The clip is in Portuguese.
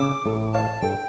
Música